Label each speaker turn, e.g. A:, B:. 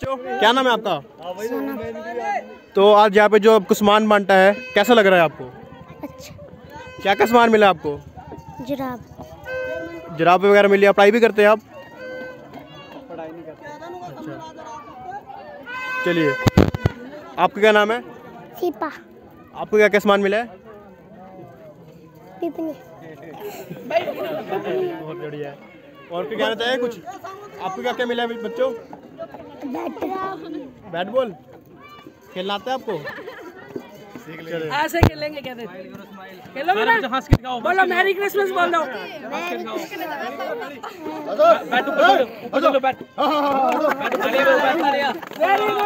A: क्या नाम है आपका? तो आज यहाँ पे जो आपको सामान बांटा है कैसा लग रहा है आपको?
B: अच्छा।
A: क्या क्या सामान मिला आपको?
B: जुराब।
A: जराब वगैरह मिली। पढ़ाई भी करते हैं आप? पढ़ाई नहीं करते अच्छा। चलिए। आपका क्या नाम है?
B: सीपा।
A: आपको क्या क्या सामान मिला है? बहुत बढ़िया। और क्या कहना चाहिए कुछ? आपको क्या क्या मिला है बच्चों?
B: Bat
A: bat ball. खेलना आता है आपको।
C: ऐसे खेलेंगे कहते खेलो ना? बोलो मैरी क्रिसमस बोल दो bat bat bat bat bat bat